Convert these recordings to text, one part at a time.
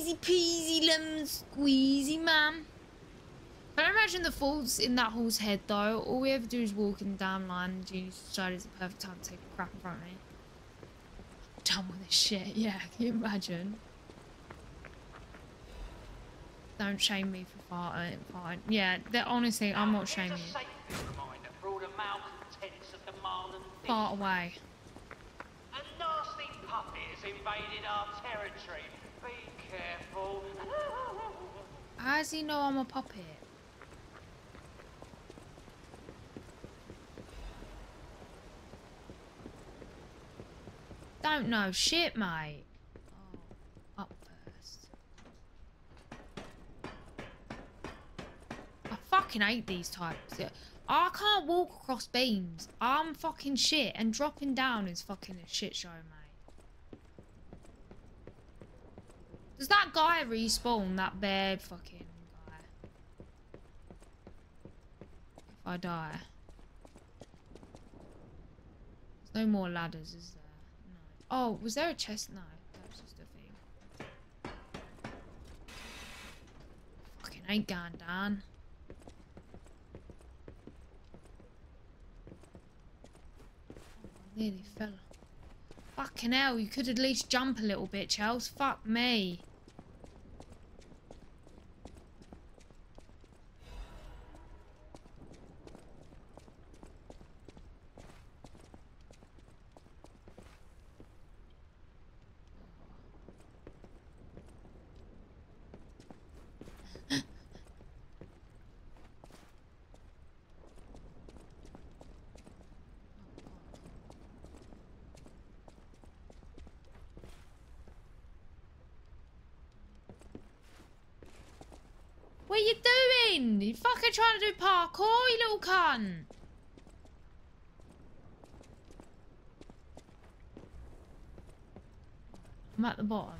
Easy peasy lemon squeezy, man. Can I imagine the faults in that horse's head, though? All we ever do is walk in the damn line and Genius decided it's the perfect time to take a crap in front of me. Done with this shit, yeah, can you imagine? Don't shame me for farting, farting. Yeah, honestly, I'm not shaming you. Fart away. A nasty puppet has invaded our territory. Careful. How does he know I'm a puppet? Don't know shit, mate. Oh, up first. I fucking hate these types. I can't walk across beams. I'm fucking shit, and dropping down is fucking a shit show, mate. Does that guy respawn? That bad fucking guy. If I die. There's no more ladders, is there? Oh, was there a chest? No, that was just a thing. Fucking ain't gone down. Nearly fell. Fucking hell, you could at least jump a little bit, Chels. Fuck me. You fucking trying to do parkour, you little cunt. I'm at the bottom.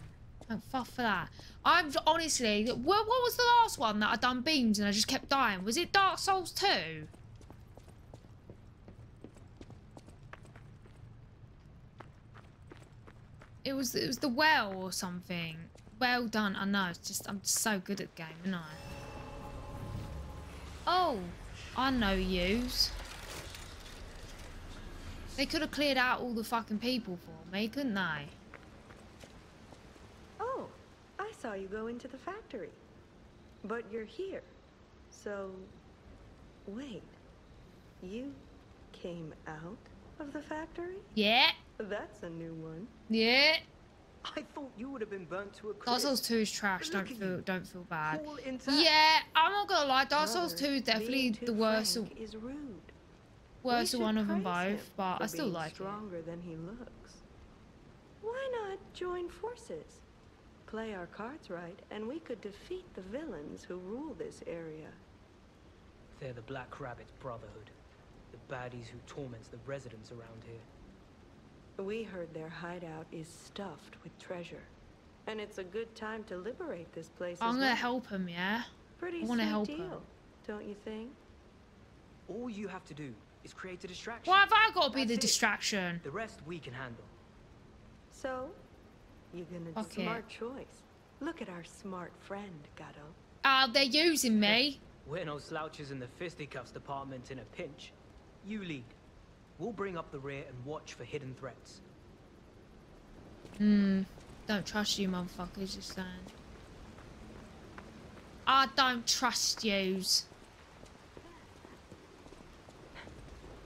Thank fuck for that. I'm honestly, what, what was the last one that I done beams and I just kept dying? Was it Dark Souls 2? It was it was the well or something. Well done. I know. It's just I'm just so good at the game, aren't I? Oh, I know yous. They could have cleared out all the fucking people for me, couldn't they? Oh, I saw you go into the factory. But you're here. So, wait. You came out of the factory? Yeah. That's a new one. Yeah. I thought you would have been burnt to a crisp. Dark Souls 2 is trash. Don't feel don't feel bad. Yeah, I'm not gonna lie. Dark Souls 2 is definitely the worst. Is rude. Worst one of them both, but I still like stronger it. than he looks. Why not join forces? Play our cards right, and we could defeat the villains who rule this area. They're the Black Rabbit Brotherhood, the baddies who torments the residents around here. We heard their hideout is stuffed with treasure. And it's a good time to liberate this place I'm gonna well. help him, yeah? Pretty I wanna help deal, him. don't you think? All you have to do is create a distraction. Why have I got to be That's the it. distraction? The rest we can handle. So, you're gonna Okay. smart choice. Look at our smart friend, Gato. Ah, they're using me. We're no slouches in the fisticuffs department in a pinch. You lead. We'll bring up the rear and watch for hidden threats. Hmm. Don't trust you, motherfuckers. Just saying. I don't trust yous.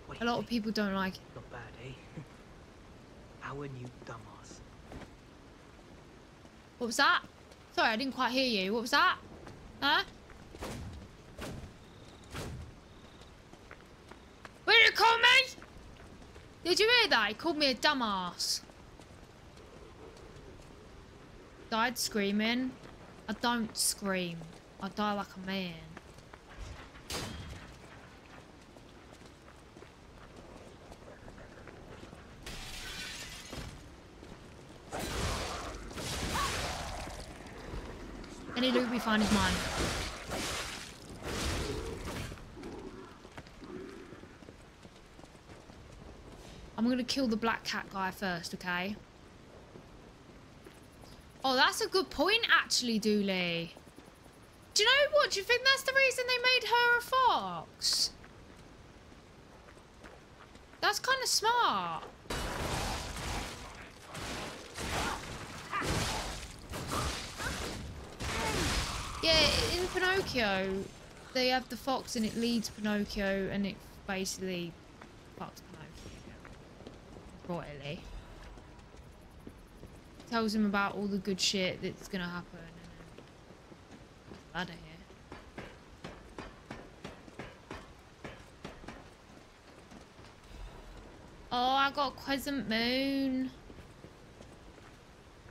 Wait, A lot of people don't like it. Not bad, eh? Our new dumbass. What was that? Sorry, I didn't quite hear you. What was that? Huh? What did you call me? Did you hear that? He called me a dumbass. Died screaming. I don't scream. I die like a man. Any loot we find is mine. I'm gonna kill the black cat guy first, okay? Oh, that's a good point, actually, Dooley. Do you know what? Do you think that's the reason they made her a fox? That's kind of smart. Yeah, in Pinocchio, they have the fox and it leads Pinocchio and it basically fucks. Royally. Tells him about all the good shit that's gonna happen of here. Oh, I got Crescent Moon.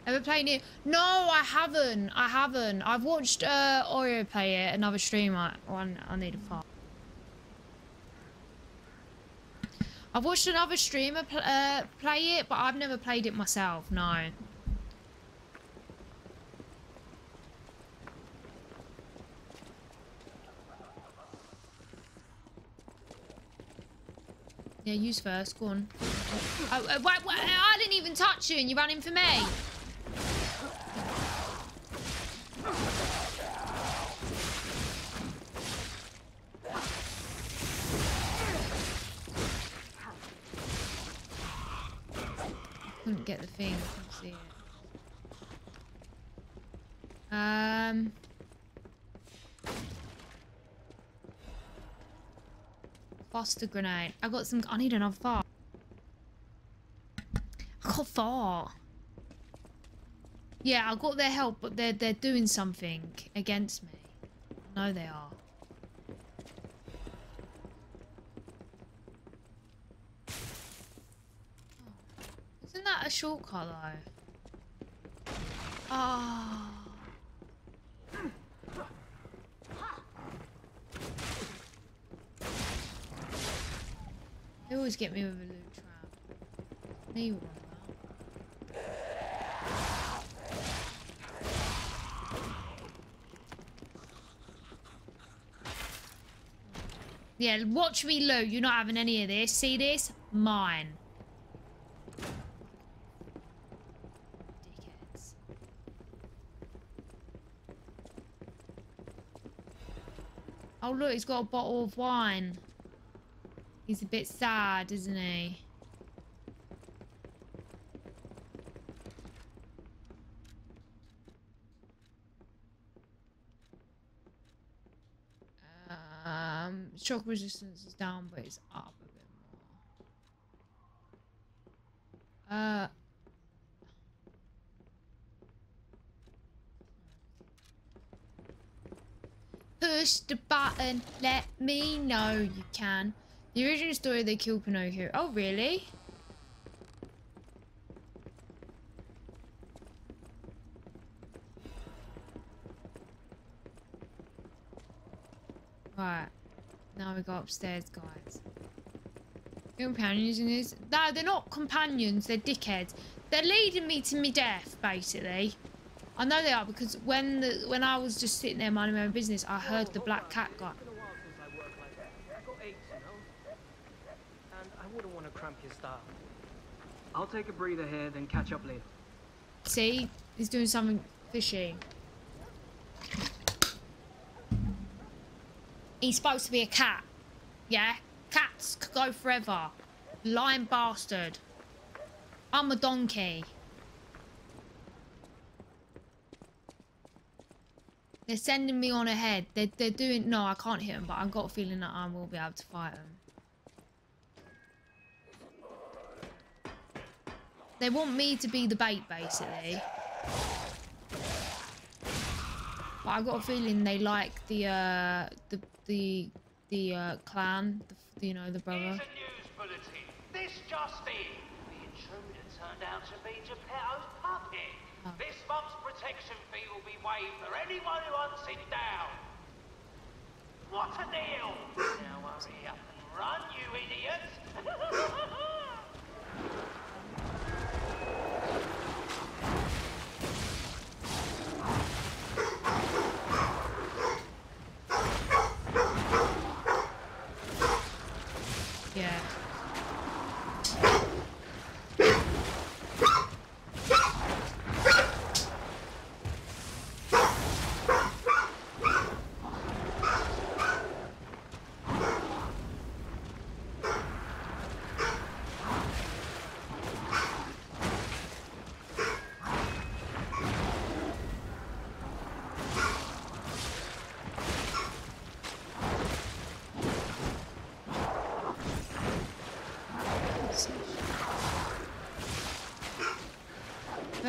Ever played it? No, I haven't. I haven't. I've watched uh, Oreo play it, another streamer. One, I need a fart. I've watched another streamer pl uh, play it, but I've never played it myself. No. Yeah, use first. Go on. Oh, uh, wait, wait, I didn't even touch you, and you ran in for me. Couldn't get the thing. Couldn't see it. Um. Foster grenade. I got some. I need another far. I got far. Yeah, I got their help, but they're they're doing something against me. I know they are. Oh. Isn't that a shortcut though? Ah. They always get me with a loot trap. You. Yeah, watch me loot. You're not having any of this. See this? Mine. Dickheads. Oh look, he's got a bottle of wine. He's a bit sad, isn't he? Um, shock resistance is down, but it's up a bit more. Uh. Push the button, let me know you can. The original story, they killed Pinocchio. Oh, really? Right. Now we go upstairs, guys. Companions in this? No, they're not companions. They're dickheads. They're leading me to me death, basically. I know they are because when the when I was just sitting there minding my own business, I heard the black cat guy. It's been a while since I worked like that. I've got aches, you know? And I wouldn't want to cramp your style. I'll take a breather here, then catch up later. See, he's doing something fishy. He's supposed to be a cat. Yeah? Cats could go forever. Lying bastard. I'm a donkey. They're sending me on ahead. They're, they're doing... No, I can't hit them, but I've got a feeling that I will be able to fight them. They want me to be the bait, basically. But I've got a feeling they like the, uh, the, the, the, uh, clan, the, you know, the brother. This just in. The intruder turned out to be Geppetto's puppet. Oh. This month's protection fee will be waived for anyone who hunts it down. What a deal up and run, you idiots! Yeah.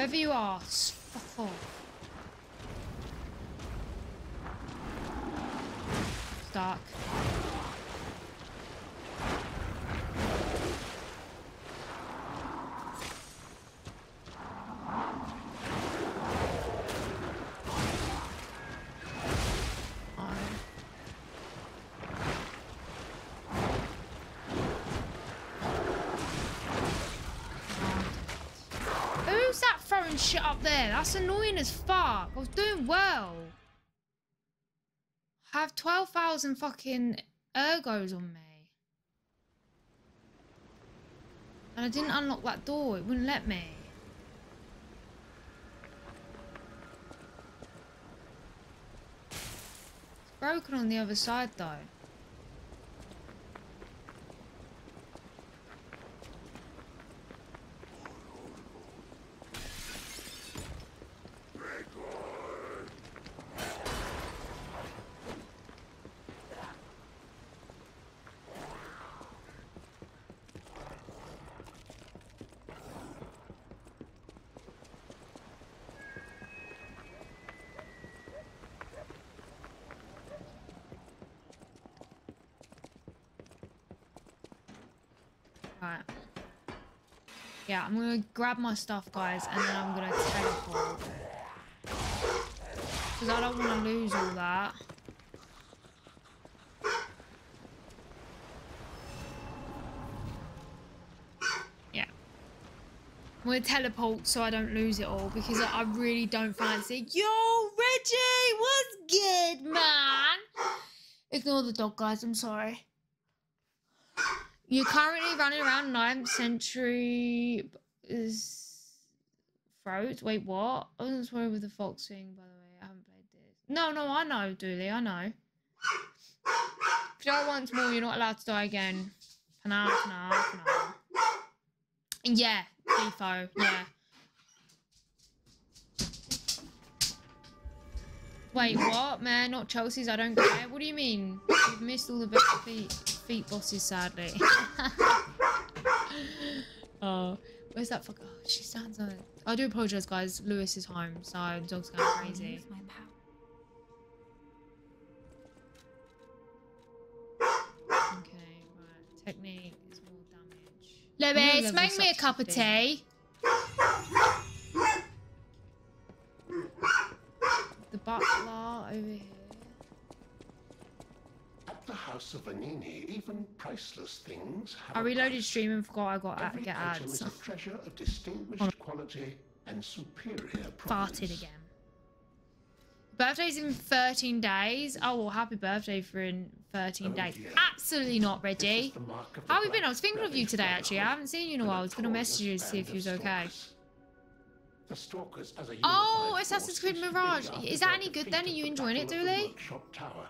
Wherever you are, s- fuck off. It's dark. Oh. Who's that throwing shit up there? That's annoying as fuck. I was doing well. I have 12,000 fucking ergos on me. And I didn't unlock that door. It wouldn't let me. It's broken on the other side though. Right. Yeah, I'm gonna grab my stuff, guys, and then I'm gonna teleport. Because I don't want to lose all that. Yeah. I'm gonna teleport so I don't lose it all because I I really don't fancy. Yo, Reggie, what's good, man? Ignore the dog, guys. I'm sorry. You're currently running around 9th century is throat. Wait, what? I wasn't swearing with the fox thing, by the way. I haven't played this. No, no, I know, Dooley, I know. If you die once more, you're not allowed to die again. Pana, pana, pana. Yeah, defo, yeah. Wait, what? Man, not Chelsea's, I don't care. What do you mean? You've missed all the best feet, feet bosses, sadly. oh, where's that fucker? Oh, she stands on it. I do apologise, guys. Lewis is home, so the dog's going oh, crazy. Use my power. Okay, right. Technique is more damage. Lewis, make me a cup of tea. The butler over here. House of Vanini, even priceless things I reloaded stream and forgot I got Every get ads. is a treasure of distinguished quality and superior Farted again. Birthday's in 13 days. Oh, well, happy birthday for in 13 Oh, days. Absolutely not, Reggie. the mark of How have you been? I was thinking of you today, actually. I haven't seen you in a while. I was going to message you to see if you was okay. The stalkers as a Oh, Assassin's Creed used to be Mirage. Is that any good then? Are you enjoying it, Battle of the Dooley? Tower.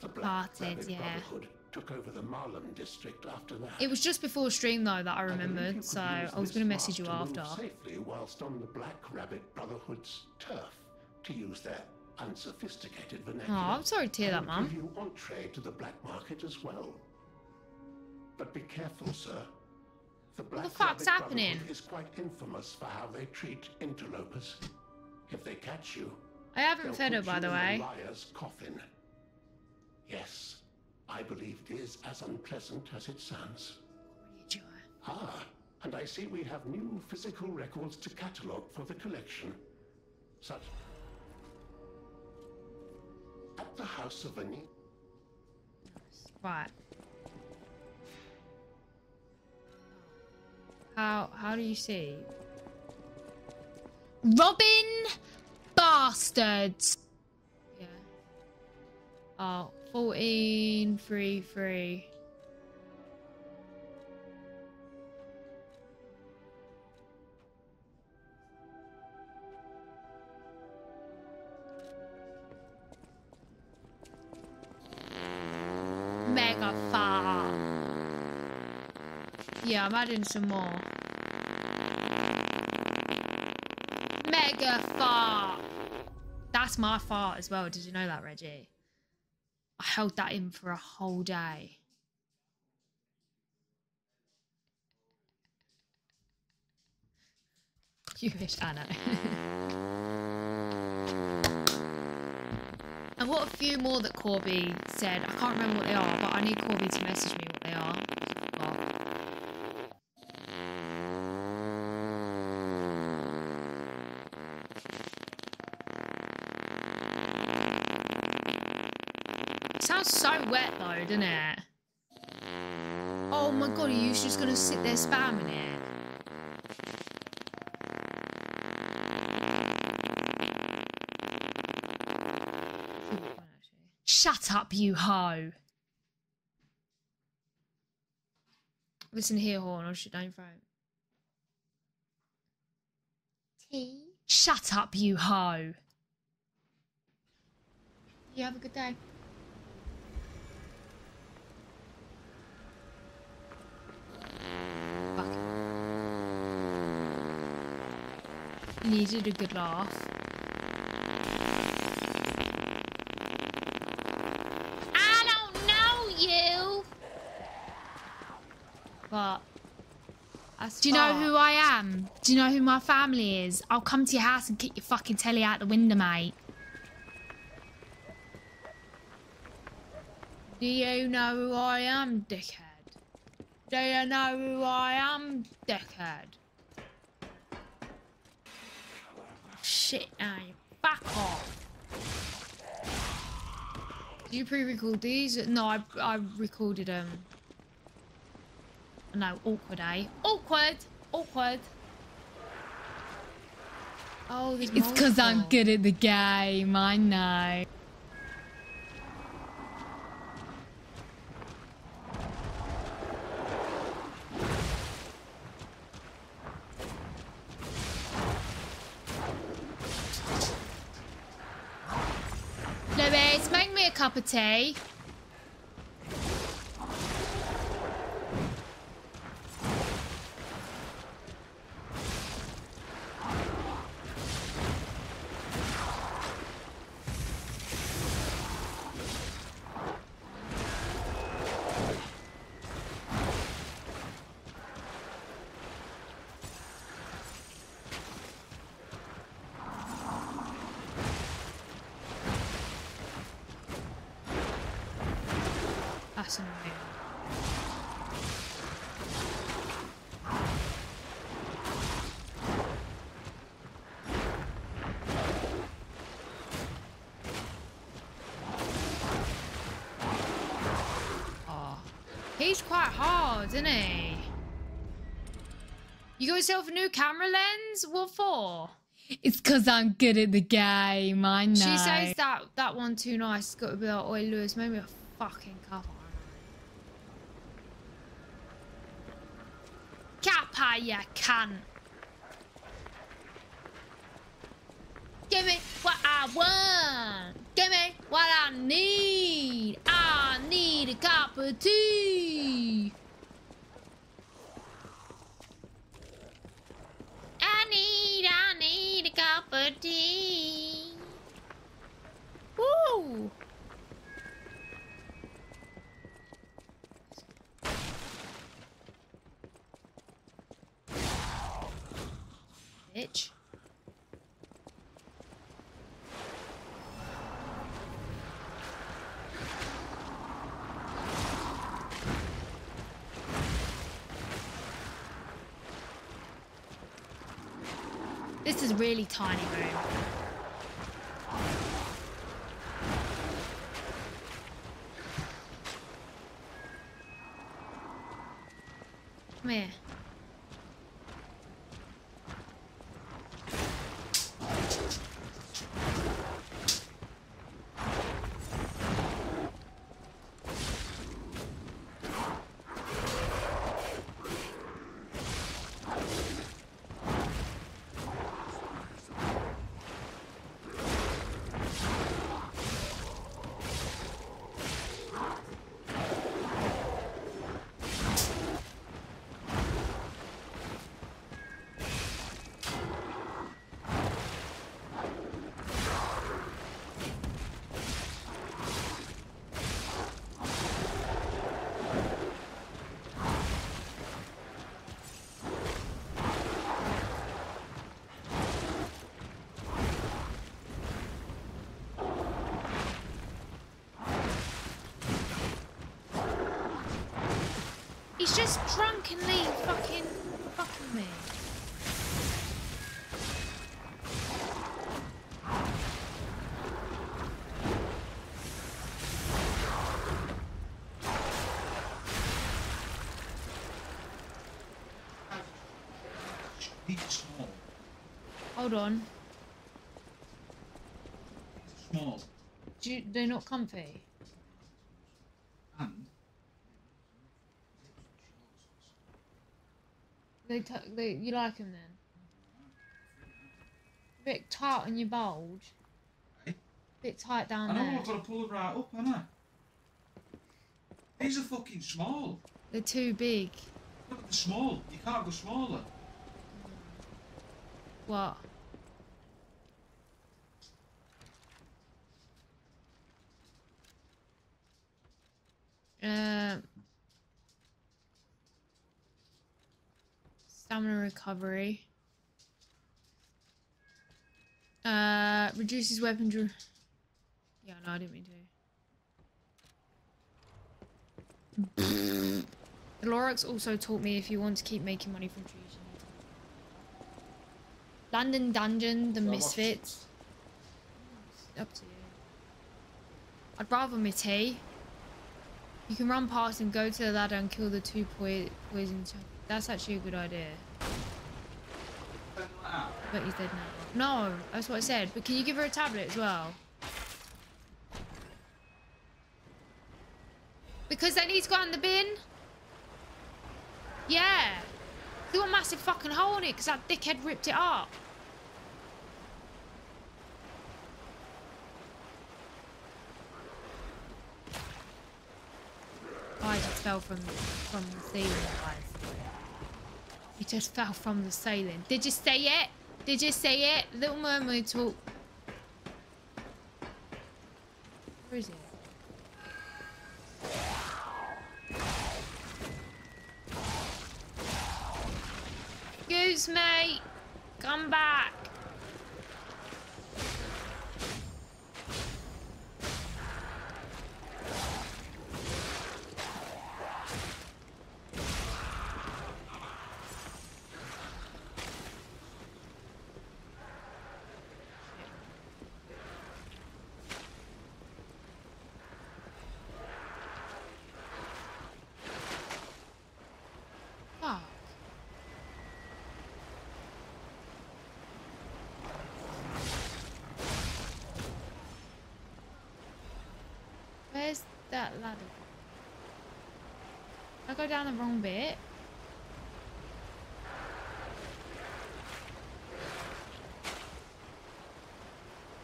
The Black Rabbit yeah. Brotherhood took over the Malum district after that. It was just before stream, though, that I I remembered. could So I was going to message you after. Safely whilst on the Black Rabbit Brotherhood's turf, to use their unsophisticated vernacular. Oh. I'm sorry to hear that, Mum. you entree to the black market as well. But be careful, sir. The Black the fuck's Rabbit happening? Is quite infamous for how they treat interlopers. If they catch you, I haven't fed her, by the way. liar's coffin. Yes, I believe it is as unpleasant as it sounds. Ah, and I see we have new physical records to catalogue for the collection. Such. At the House of Ani. Right. How how do you see? Robin bastards. Yeah. Oh, 14, 3, 3. Mega far. Yeah, I'm adding some more. Mega far. That's my fart as well. Did you know that, Reggie? Held that in for a whole day. You wish know. I've got a few more that Corby said. I can't remember what they are, but I need Corby to message me what they are. Oh. Sounds so though, doesn't it? Oh my god, are you just gonna sit there spamming it? Shut up, you hoe. Listen here, Horn, or should I phone? T. Shut up, you hoe. You have a good day. Fuck. Needed a good laugh. I don't know you. But As do you know who I am? Do you know who my family is? I'll come to your house and kick your fucking telly out the window, mate. Do you know who I am, dickhead? Do you know who I am, dickhead? Shit, now you back off. Did you pre-record these? No, I, I recorded them. No, awkward, eh? Awkward! Awkward! Oh, It's because I'm good at the game, I know. Make me a cup of tea. That's annoying. Oh. He's quite hard, isn't he? You got yourself a new camera lens? What for? It's because I'm good at the game, I know. She says that that one too nice. It's got to be like, oi, Lewis, make me a fucking cover. You cunt. Give me what I want. Give me what I need. I need a cup of tea. I need, I need a cup of tea. Woo! Bitch. This is really tiny room. Hold on. Small. Do you, they're not comfy. And They, t- they you like them then? Bit tight on your bulge. Eh? Bit tight down I know there. I've got to pull it right up, haven't I? These are fucking small. They're too big. Look at the small. You can't go smaller. What? Uh, stamina recovery. Uh, reduces weapon draw. Yeah, no, I didn't mean to. the Lorax also taught me if you want to keep making money from trees, you need to London Dungeon, the So Misfits. Up to you. I'd rather Mitty. You can run past and go to the ladder and kill the two poi poison. That's actually a good idea. But he's dead now. No, that's what I said. But can you give her a tablet as well? Because they need to go in the bin. Yeah. There's a massive fucking hole in it because that dickhead ripped it up. I just fell from from the ceiling, guys. He just fell from the ceiling. Did you say it? Did you say it? Little mermaid talk. Where is it? Excuse me. Come back. Fuck. Where's that ladder? I go down the wrong bit.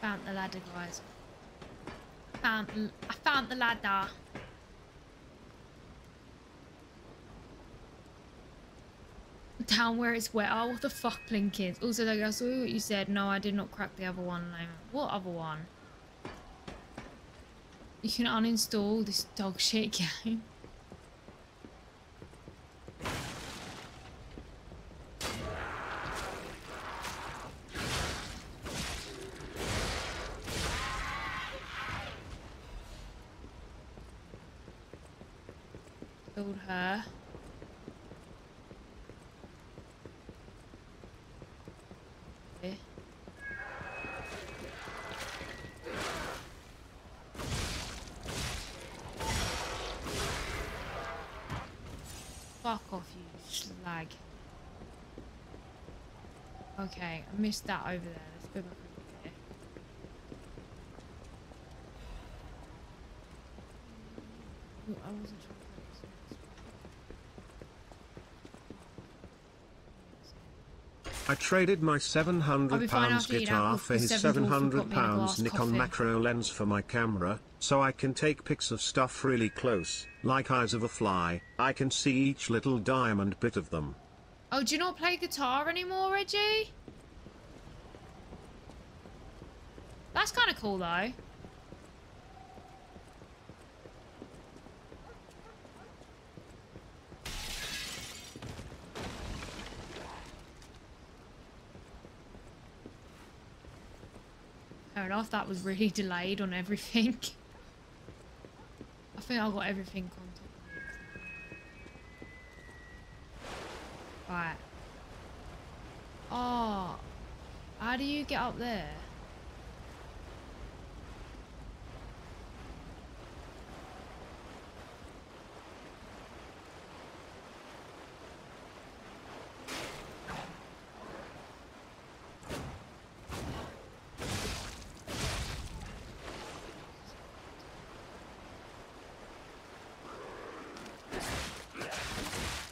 Found the ladder, guys. Found, I found the ladder. Down where it's wet. Oh, what the fuck, Plinkins? Also, like, I saw what you said. No, I did not crack the other one. What other one? You can uninstall this dog shit game. Killed her. Okay. Fuck off, you slag. Okay, I missed that over there. Let's go back over here. Ooh, I wasn't sure if this I traded my 700 pounds after you eat guitar for his 7 dwarf who 700 got me in a pounds Nikon macro lens for my camera, so I can take pics of stuff really close, like eyes of a fly. I can see each little diamond bit of them. Oh, do you not play guitar anymore, Reggie? That's kind of cool, though. Fair enough, that was really delayed on everything. I think I got everything on top of it. Right. Oh. How do you get up there?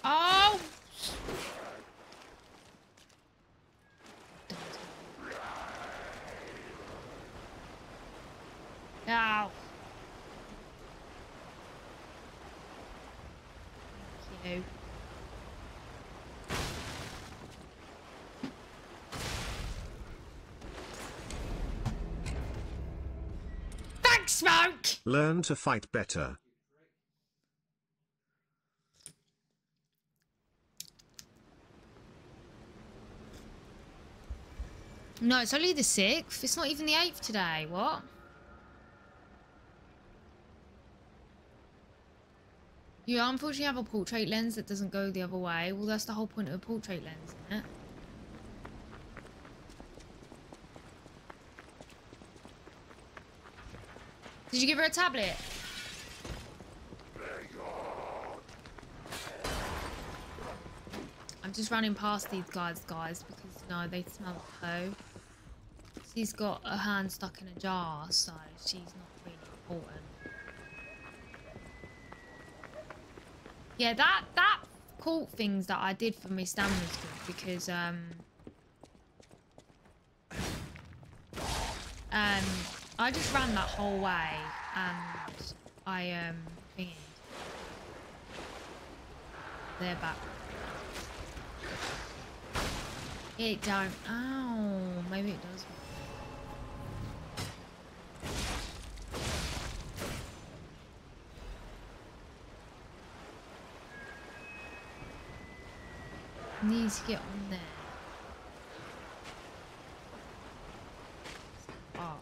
Oh! Ow. Thank you. Thanks, Smoke! Learn to fight better. No, it's only the 6th. It's not even the 8th today. What? You unfortunately have a portrait lens that doesn't go the other way. Well, that's the whole point of a portrait lens, isn't it? Did you give her a tablet? I'm just running past these guys, guys, because no, they smell of poo. She's got her hand stuck in a jar, so she's not really important. Yeah, that that court things that I did for Dan was good because um um I just ran that whole way and I um thingy. They're back. It don't. Ow. Maybe it does. Need to get on there. Oh.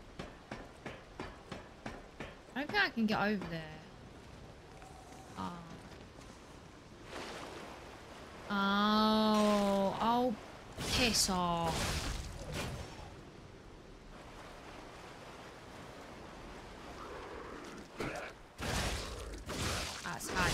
I don't think I can get over there. Oh. Oh. Oh. Piss off. That's hard.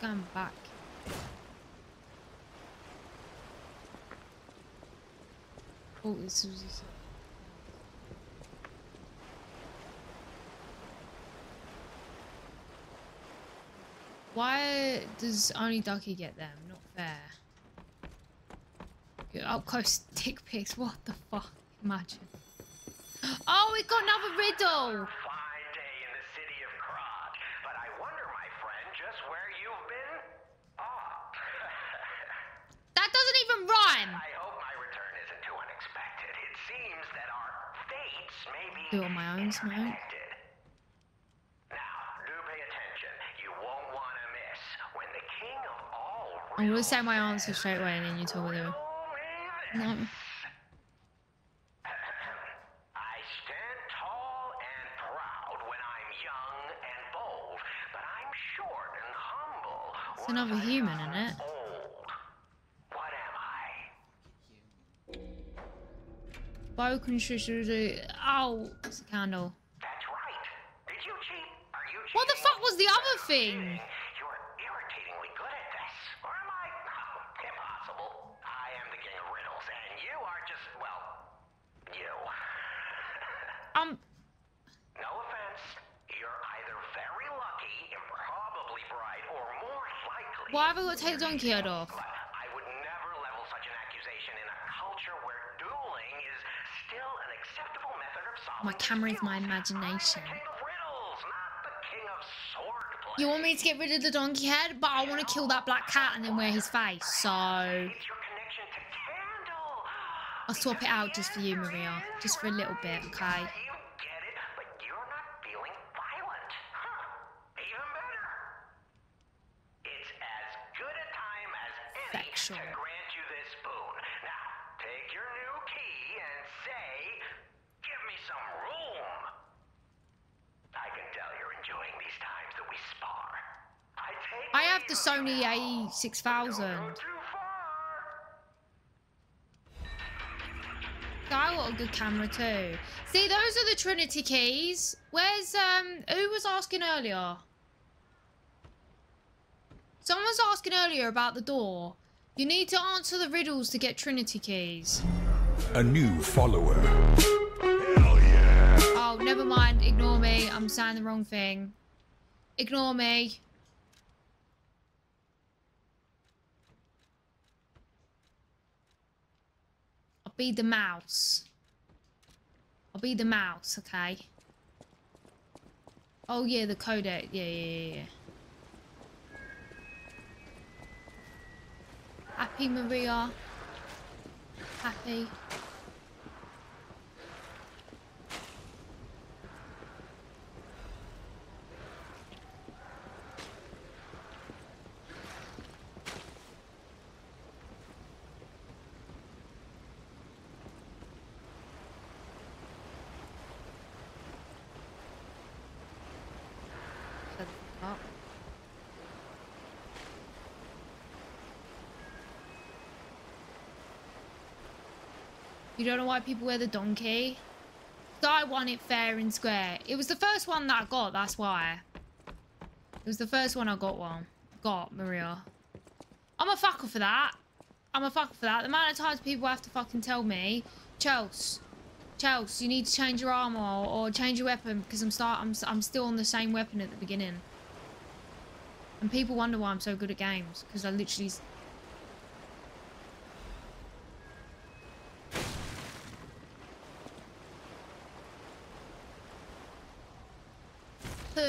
Going back. Oh, this was. Why does only Ducky get them? Not fair. Your up close dick pics. What the fuck? Imagine. Oh, we got another riddle. Fine day in the city of Krat, but I wonder, my friend, just where you've been? Ah. That doesn't even rhyme. I hope my return isn't too unexpected. It seems that our fates may be Do it on my own, Smoke. interconnected. Now, do pay attention. You won't want to miss when the king of all I'm gonna say my answer straight away and then you tell me the. riddle me No. I stand tall and proud when I'm young and bold, but I'm short and humble. It's another human, isn't it? Broken shushu. Oh, it's a candle. That's right. Did you cheat? Are you cheating? What the fuck was the other thing? You're irritatingly good at this. Or am I? Oh, impossible. I am the king of riddles, and you are just, well, you. Um, No offense. You're either very lucky, improbably bright, or more likely. why have I got to take the donkey head off? But I would never level such an accusation in a culture where dueling is still an acceptable method of solving My camera is my imagination. You want me to get rid of the donkey head, but I want to kill that black cat and then wear his face. So. I'll swap it out just for you, Maria, just for a little bit, okay? You get it, but you're not feeling violent. Huh. Even better. It's as good a time Perfection. to grant you this boon. Now, take your new key and say, "Give me some room." I can tell you're enjoying these times that we spar. I take I have the Sony you now. A6000. Don't go too far. I got a good camera too. See, those are the Trinity keys. Where's um? Who was asking earlier? Someone was asking earlier about the door. You need to answer the riddles to get Trinity keys. A new follower. Yeah. Oh, never mind. Ignore me. I'm saying the wrong thing. Ignore me. Be the mouse. I'll be the mouse, okay? Oh yeah, the codec. Yeah, yeah, yeah, yeah. Happy Maria. Happy. You don't know why people wear the donkey? So I won it fair and square. It was the first one that I got, that's why. It was the first one I got one. Got, Maria. I'm a fucker for that. I'm a fucker for that. The amount of times people have to fucking tell me, Chels, Chels, you need to change your armor or, or change your weapon because I'm start I'm, I'm still on the same weapon at the beginning. And people wonder why I'm so good at games because I literally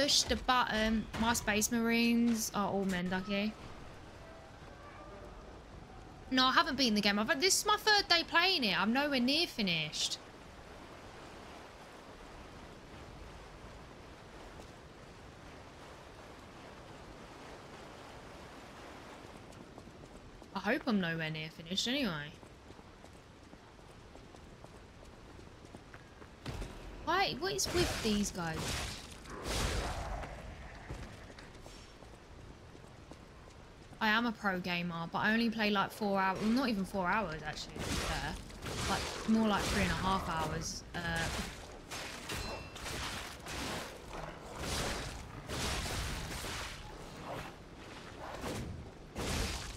push the button. My space marines are all men, ducky. No, I haven't beaten the game. I've, this is my third day playing it. I'm nowhere near finished. I hope I'm nowhere near finished anyway. Why? What is with these guys? I am a pro gamer, but I only play like four hours. Well, not even four hours actually. To fair. Like more like three and a half hours. Uh,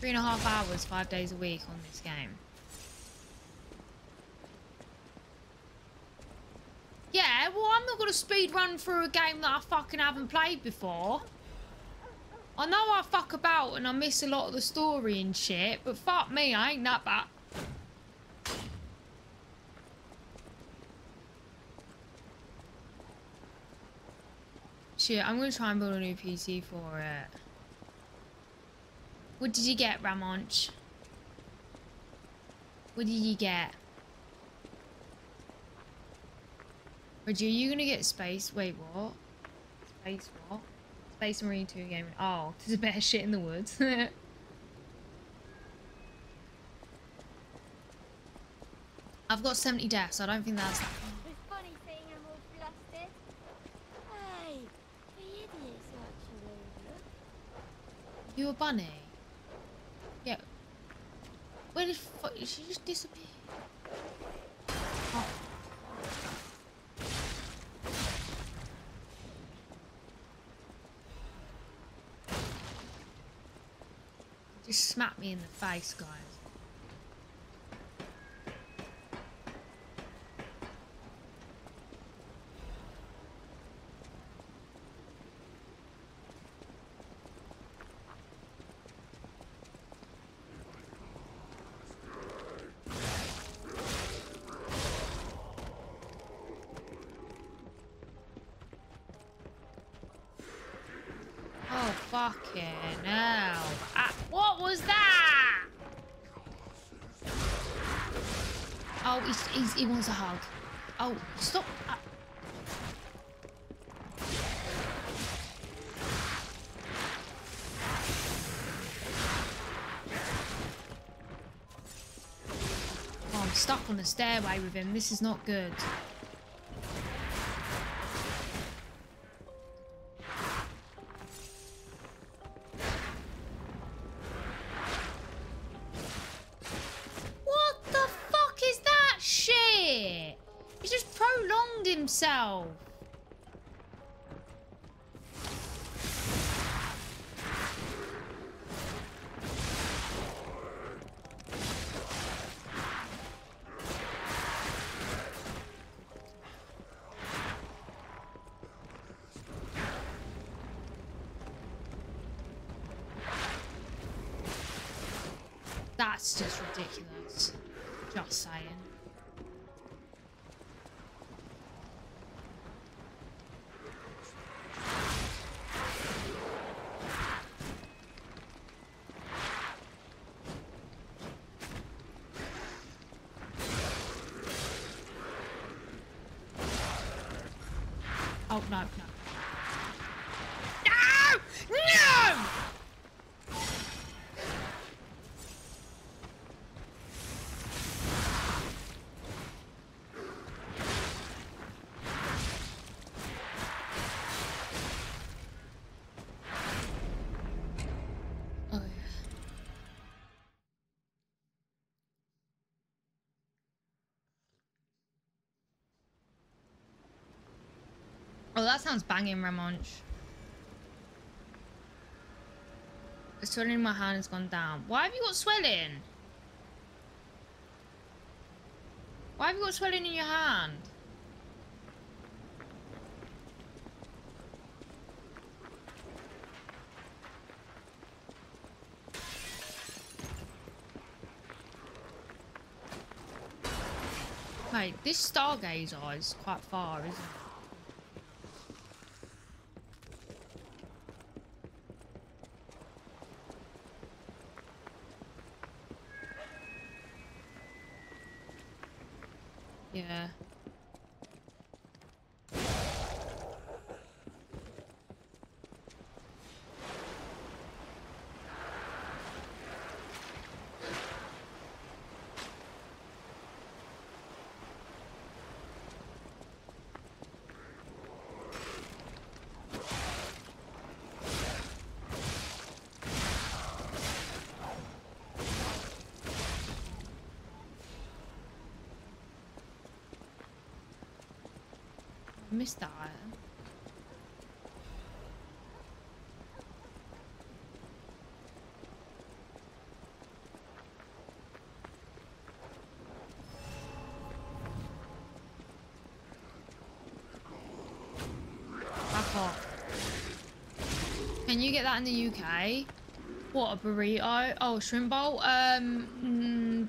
three and a half hours, five days a week on this game. Yeah, well, I'm not gonna speed run through a game that I fucking haven't played before. I know I fuck about and I miss a lot of the story and shit, but fuck me, I ain't that bad. Shit, I'm gonna try and build a new PC for it. What did you get, Ramonch? What did you get? Reggie, are you gonna get space? Wait, what? Space what? Space Marine 2 game. Oh, there's a better shit in the woods. I've got 70 deaths. I don't think that's. Funny seeing them all flustered. Hey, the idiots actually. You a bunny? Yeah. Where the fuck? Did she just disappear? Oh. Just smack me in the face, guys. Oh, fucking hell. What was that? Oh, he's, he's, he wants a hug. Oh, stop. Oh, I'm stuck on the stairway with him. This is not good. Oh, no, no. That sounds banging, Ramonch. The swelling in my hand has gone down. Why have you got swelling? Why have you got swelling in your hand? Mate, this stargazer is quite far, isn't it? Yeah. I missed that. Can you get that in the UK? What, a burrito? Oh, shrimp bowl? Um, mm,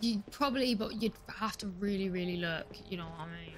you probably, but you'd have to really, really look. You know what I mean?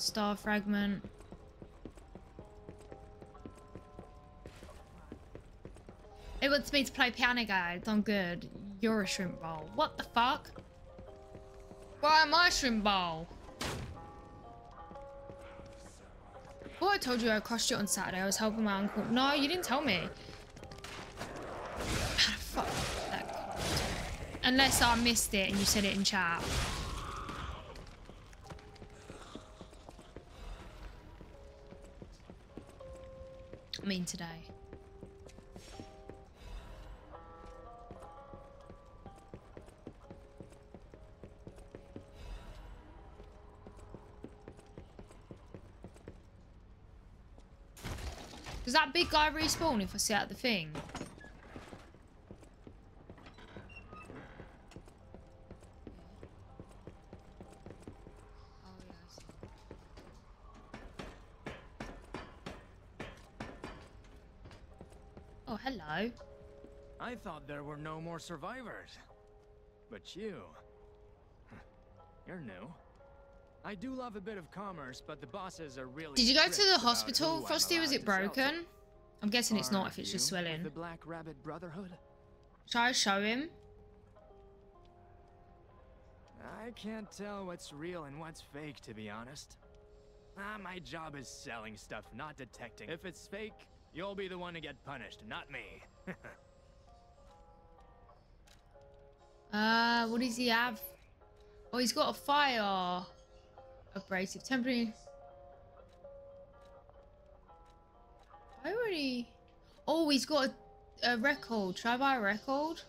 Star fragment. It wants me to play piano guides. I'm good. You're a shrimp bowl. What the fuck? Why am I a shrimp bowl? Oh, I told you I crushed it on Saturday. I was helping my uncle. No, you didn't tell me. How the fuck that? Unless I missed it and you said it in chat. I mean today. Does that big guy respawn if I sit at the thing? I thought there were no more survivors. But you... You're new. I do love a bit of commerce, but the bosses are really Did you go to the hospital, Frosty? Was it to sell to. broken? I'm guessing it's not if it's just swelling. The Black Rabbit Brotherhood? Shall I show him? I can't tell what's real and what's fake, to be honest. Ah, my job is selling stuff, not detecting. If it's fake, you'll be the one to get punished, not me. Uh, what does he have? Oh, he's got a fire abrasive temporary. I already. Oh, he's got a, a record. Should I buy a record?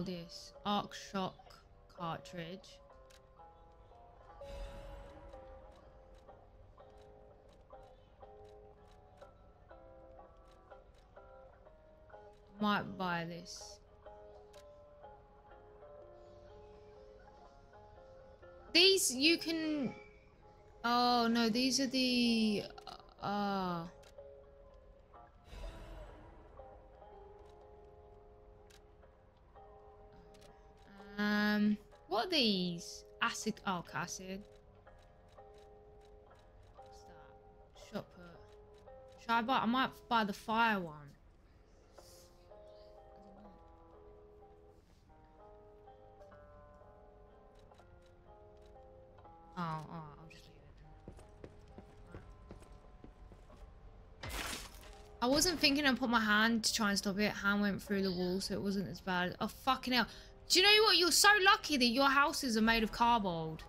Oh, this Arc Shock cartridge. Might buy this. These you can. Oh no, these are the. Uh. Um, what are these? Acid. Oh, acid. What's that? Shot put. Should I buy? I might buy the fire one. Oh, oh, I'll just leave it. I wasn't thinking I'd put my hand to try and stop it. Hand went through the wall, so it wasn't as bad. Oh, fucking hell. Do you know what? You're so lucky that your houses are made of cardboard.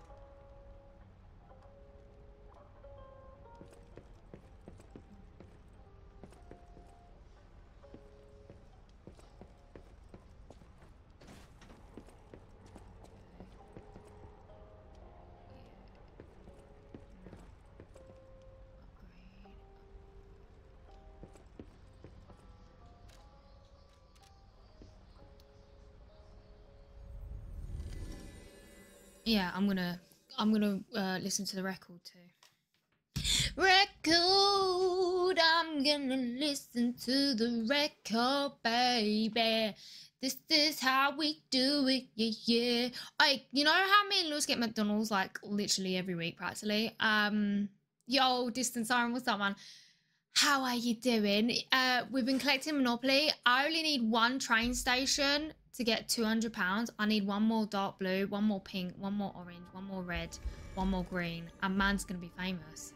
Yeah, I'm gonna I'm gonna uh, listen to the record too. Record, I'm gonna listen to the record, baby. This is how we do it, yeah, yeah. Like, you know how me and Lewis get McDonald's like literally every week, practically. Um, yo, distance siren, what's up, man? How are you doing? Uh, we've been collecting Monopoly. I only need one train station to get two hundred pounds. I need one more dark blue, one more pink, one more orange, one more red, one more green, and man's gonna be famous.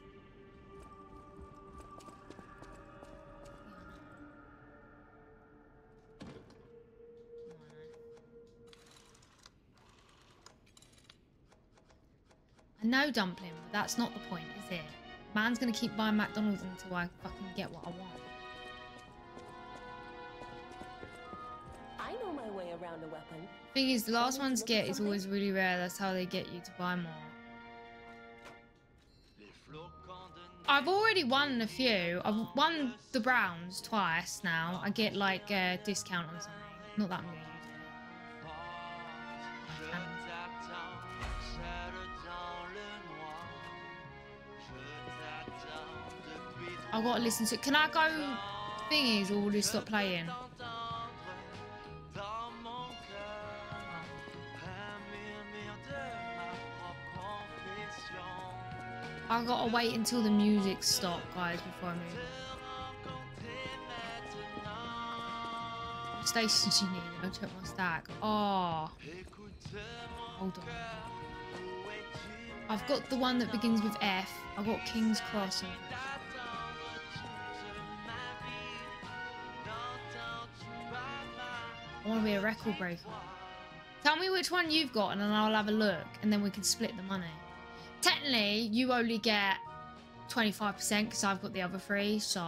Know dumpling, but that's not the point, is it? Man's gonna keep buying McDonald's until I fucking get what I want. Know my way around a weapon. Thing is, the last ones get is always really rare. That's how they get you to buy more. I've already won a few. I've won the Browns twice now. I get like a discount on something. Not that I'm gonna use it. Um, I've got to listen to it. Can I go thingies or will you stop playing? I gotta wait until the music stops, guys, before I move Stations you need? I'll check my stack. Oh. Hold on. I've got the one that begins with F. I've got King's Cross. I want to be a record breaker. Tell me which one you've got and then I'll have a look and then we can split the money. Technically, you only get 25% because I've got the other three, so...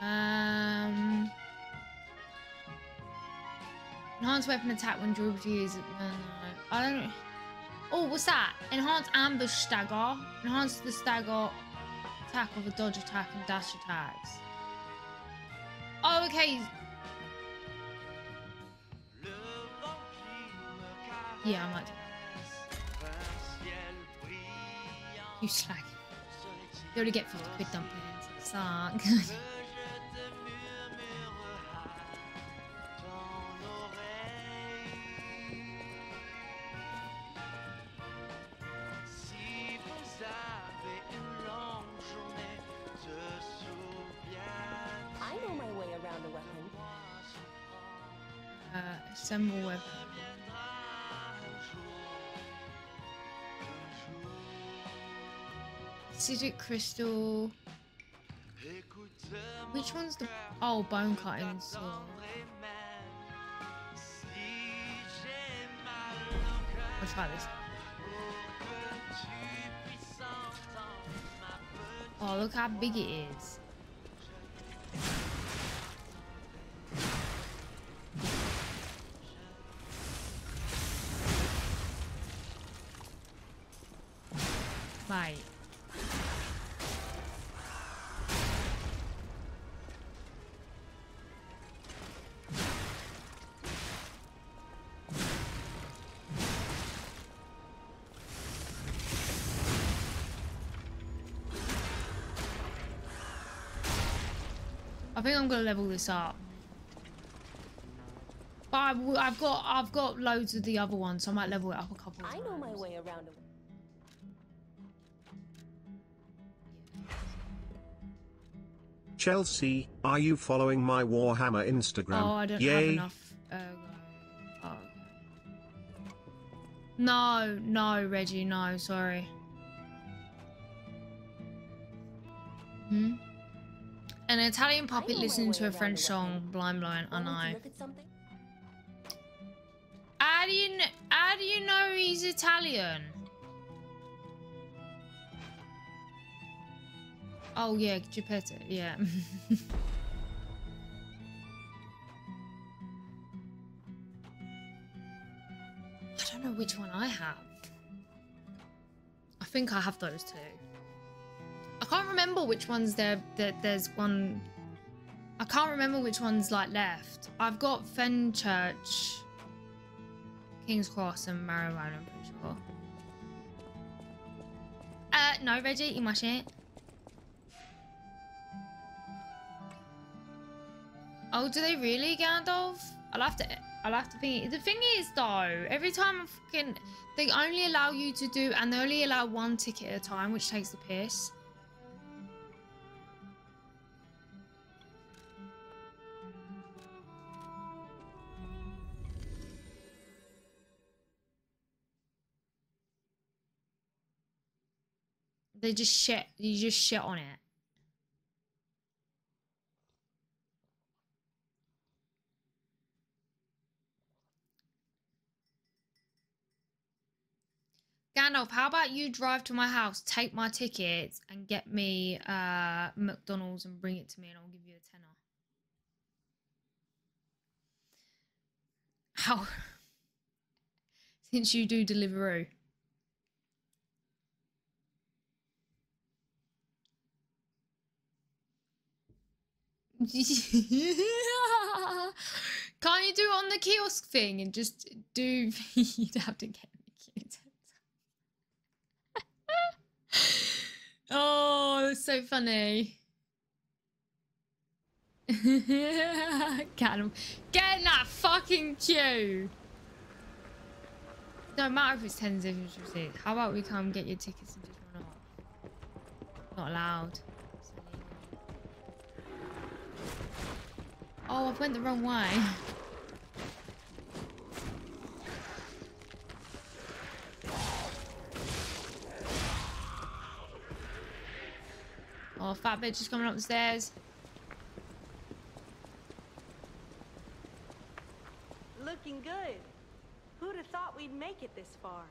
Um... Enhanced weapon attack when drawbridge is... Uh, I don't... Oh, what's that? Enhance ambush stagger. Enhance the stagger attack of a dodge attack and dash attacks. Oh, okay. Yeah, I might. You slag. You already get 50 quid dumplings. Suck. I know my way around a weapon. uh, assemble weapon. Acidic crystal. Which one's the oh bone cutting sword? I'll try this. Oh, look how big it is. I think I'm gonna level this up. But I w- I've got I've got loads of the other ones, so I might level it up a couple. I know my way around a Chelsea, are you following my Warhammer Instagram? Oh, I don't Yay. have enough. Uh, oh. No, no, Reggie, no, sorry. Italian puppet listening to a French song, blind blowing, I know. look at something. How do you kn- how do you know he's Italian? Oh yeah, Geppetto, yeah. I don't know which one I have. I think I have those two. Can't remember which ones there that there's one I can't remember which one's like left. I've got Fenchurch, King's Cross, and Marylebone, I'm pretty sure. Uh, no, Reggie, eat my shit. Oh, do they really, Gandalf? I'll have to. I'll have to think. The thing is, though, every time I fucking, they only allow you to do, and they only allow one ticket at a time, which takes the piss. They just shit. You just shit on it. Gandalf, how about you drive to my house, take my tickets, and get me uh, McDonald's and bring it to me, and I'll give you a tenner. How? Since you do Deliveroo. Can't you do it on the kiosk thing and just do? You'd have to get me cute. oh, that's so funny. get him. Get in that fucking queue. Don't matter if it's 10 seconds received. How about we come get your tickets and just run off? Not allowed. Oh, I've went the wrong way. Oh, fat bitch is coming up the stairs. Looking good. Who'd have thought we'd make it this far?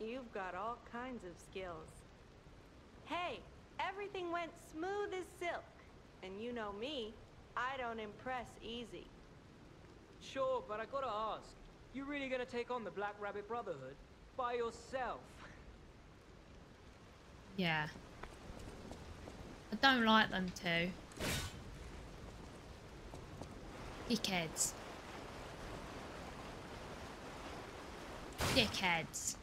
You've got all kinds of skills. Hey, everything went smooth as silk. And you know me, I don't impress easy. Sure, but I gotta ask. You really gonna take on the Black Rabbit Brotherhood? By yourself? Yeah. I don't like them too. Dickheads. Dickheads.